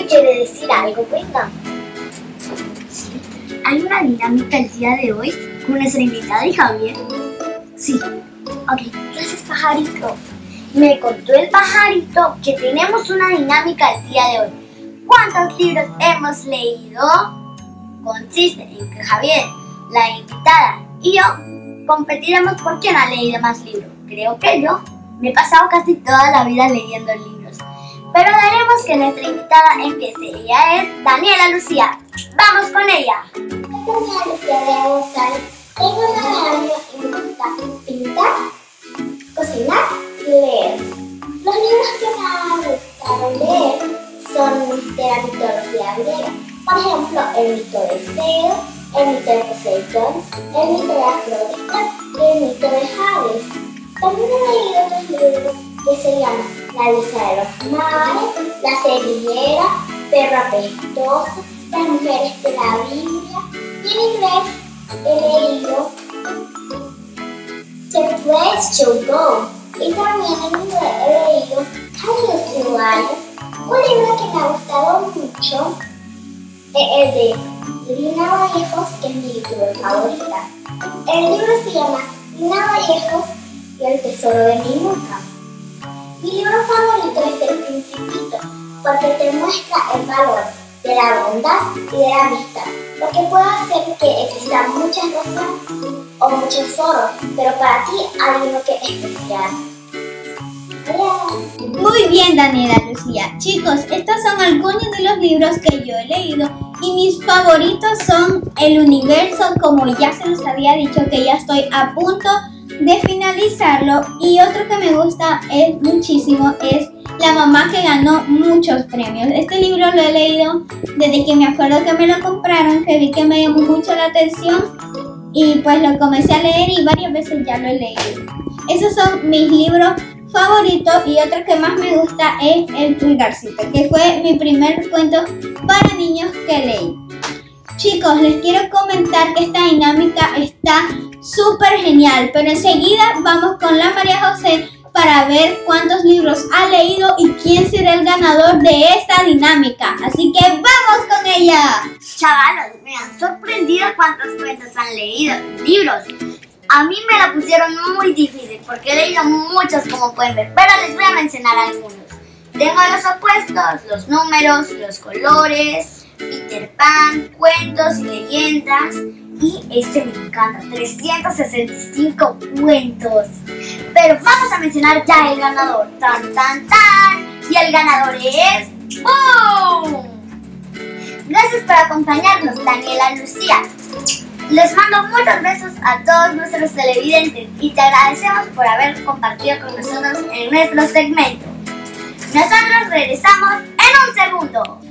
me quiere decir algo, Brenda? Sí, hay una dinámica el día de hoy con nuestra invitada y Javier. Sí, ok, gracias pajarito. Me contó el pajarito que tenemos una dinámica el día de hoy. ¿Cuántos libros hemos leído? Consiste en que Javier, la invitada y yo competiremos por quién ha leído más libros. Creo que yo me he pasado casi toda la vida leyendo libros. Pero daremos que nuestra invitada empiece. Ella es Daniela Lucía. ¡Vamos con ella! Daniela Lucía de González. Y me gusta pintar, cocinar y leer. Los libros que me han gustado leer son de la mitología griega. Por ejemplo, el mito de Zeus, el mito de Poseidón, el mito de Afrodita y el mito de Hades. También he leído otros libros que se llaman La Lisa de los Mares, La Cerillera, Perro Apestoso, Las Mujeres de la Biblia y en inglés he leído The Place Go y también en inglés he leído See Why? Un libro que me ha gustado mucho es el de Lina Vallejos, que es mi youtuber favorita. El libro se llama Lina Vallejos y el tesoro de mi nunca. Mi libro favorito es El Principito, porque te muestra el valor de la bondad y de la amistad, lo que puede hacer que existan muchas cosas o muchos foros, pero para ti hay uno que es especial. Muy bien, Daniela Lucía. Chicos, estos son algunos de los libros que yo he leído y mis favoritos son El Universo, como ya se los había dicho que ya estoy a punto de finalizarlo y otro que me gusta es muchísimo es La mamá que ganó muchos premios. Este libro lo he leído desde que me acuerdo que me lo compraron, que vi que me llamó mucho la atención y pues lo comencé a leer y varias veces ya lo he leído. Esos son mis libros favorito y otro que más me gusta es El Pulgarcito, que fue mi primer cuento para niños que leí. Chicos, les quiero comentar que esta dinámica está súper genial, pero enseguida vamos con la María José para ver cuántos libros ha leído y quién será el ganador de esta dinámica. Así que vamos con ella. Chavalos, me han sorprendido cuántos cuentos han leído. Libros. A mí me la pusieron muy difícil porque he leído muchos como pueden ver, pero les voy a mencionar algunos. Tengo los opuestos, los números, los colores, Peter Pan, cuentos y leyendas. Y este me encanta, 365 cuentos. Pero vamos a mencionar ya el ganador. Tan, tan, tan. Y el ganador es... ¡Boom! Gracias por acompañarnos, Daniela Lucía. Les mando muchos besos a todos nuestros televidentes y te agradecemos por haber compartido con nosotros en nuestro segmento. Nosotros regresamos en un segundo.